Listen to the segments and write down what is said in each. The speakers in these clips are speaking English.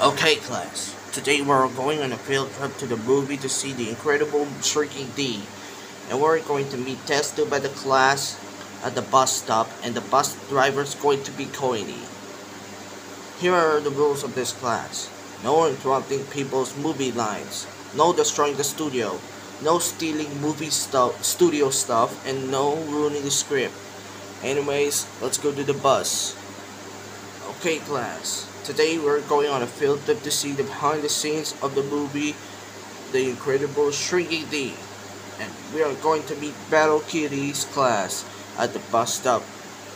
Okay, class. Today we're going on a field trip to the movie to see The Incredible Shrinking D. And we're going to meet Testo by the class at the bus stop, and the bus driver is going to be Coiny. Here are the rules of this class. No interrupting people's movie lines. No destroying the studio. No stealing movie stuff, studio stuff, and no ruining the script. Anyways, let's go to the bus. Okay, class. Today we're going on a field trip to see the behind the scenes of the movie The Incredible Shrinking D. And we are going to meet Battle Kitty's class at the bus stop.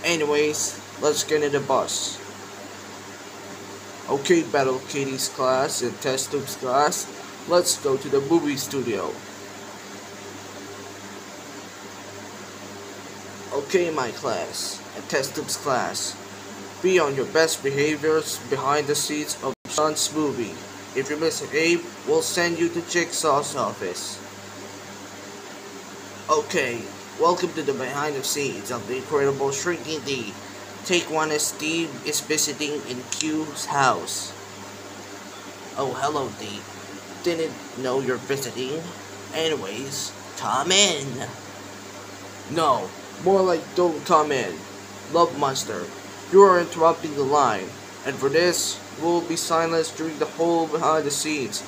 Anyways, let's get in the bus. Okay, Battle Kitty's class and Test Tube's class, let's go to the movie studio. Okay, my class, and Test Tube's class, be on your best behaviors behind the scenes of Sean's movie. If you misbehave, we'll send you to Jigsaw's office. Okay, welcome to the behind the scenes of the incredible Shrinking D. Take one as Steve is visiting in Q's house. Oh, hello, D. Didn't know you're visiting. Anyways, come in. No, more like don't come in. Love Monster, you are interrupting the line, and for this, we'll be silenced during the whole behind the scenes.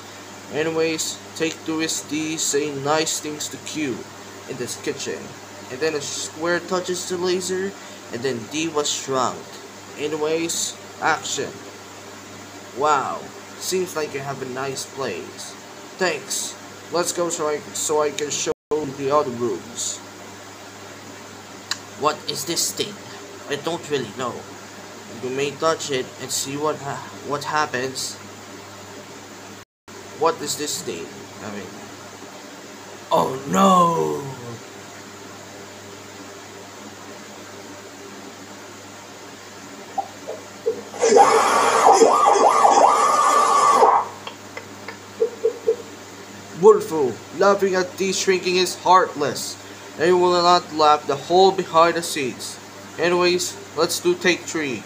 Anyways, take two is D saying nice things to Q in this kitchen, and then a square touches the laser, and then D was shrunk. Anyways, action. Wow, seems like you have a nice place. Thanks. Let's go so I, so I can show the other rooms. What is this thing? I don't really know. You may touch it and see what ha what happens. What is this thing? I mean, oh no! Wolfoo, laughing at these shrinking is heartless. They will not laugh the whole behind the scenes. Anyways, let's do take three.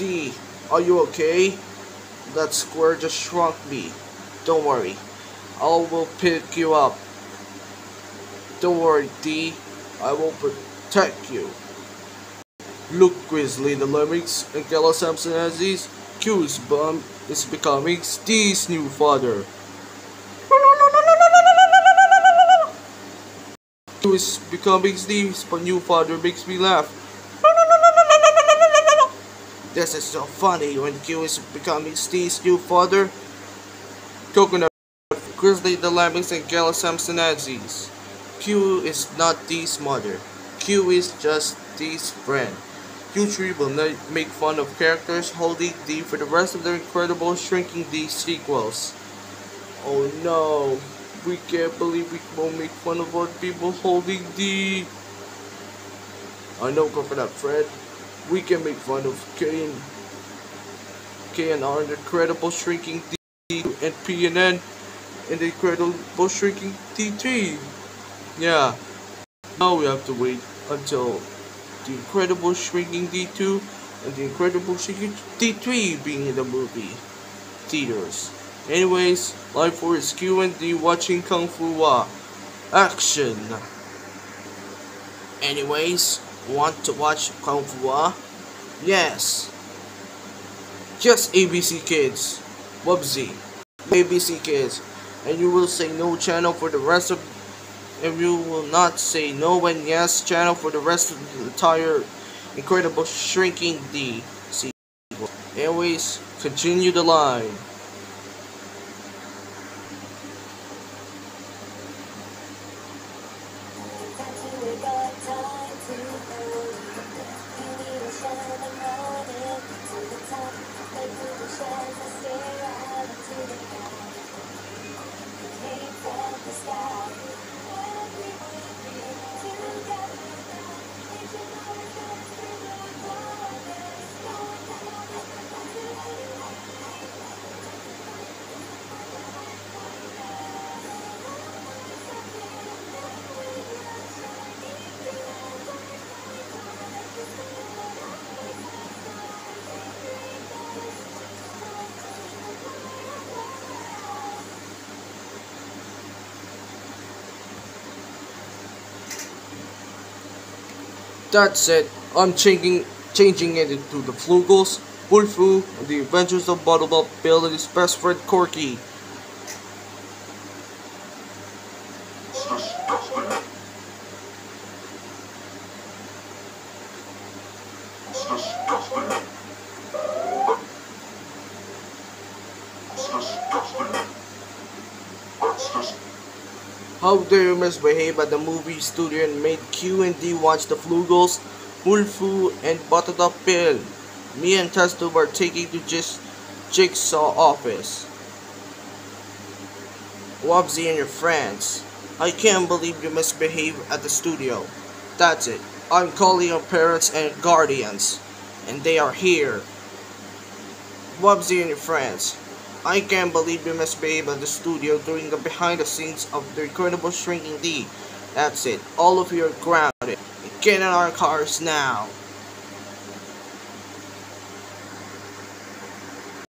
D, are you okay? That square just shrunk me. Don't worry, I will pick you up. Don't worry, D, I will protect you. Look, Grizzly the Lemmings and Gala Samson Aziz, Q's bum is becoming D's new father. Q is becoming Steve's new father makes me laugh. This is so funny when Q is becoming Steve's new father. Coconut, Grizzly the Lemmings and Gala Samsonazis. Q is not Dee's mother. Q is just Dee's friend. Q3 will not make fun of characters holding D for the rest of the incredible Shrinking D sequels. Oh no, we can't believe we won't make fun of our people holding D. I know Coconut Fred. We can make fun of K and K and R, the incredible shrinking D and P and N and the incredible shrinking D3. Yeah. Now we have to wait until the incredible shrinking D2 and the incredible shrinking D3 being in the movie theaters. Anyways, Life for is Q and D watching Kung Fu Wa. Action! Anyways, want to watch Kung Fu? Yes! Just ABC Kids. Wubbzy. ABC Kids. And you will say no channel for the rest of and you will not say no and yes channel for the rest of the entire incredible shrinking D sequel. Anyways, continue the line. stars. That's it. I'm changing changing it into the Flugels, Wolfoo, and the Adventures of Butterball Bill and his best friend Corky. How dare you misbehave at the movie studio and made Q and D watch the Flugels, Wolfoo, and Buttercup Bill? Me and Testo were taking to just Jigsaw office. Wubbzy and your friends. I can't believe you misbehave at the studio. That's it. I'm calling your parents and guardians. And they are here. Wubbzy and your friends. I can't believe you misbehaved at the studio during the behind the scenes of the incredible shrinking D. That's it. All of you are grounded. Get in our cars now.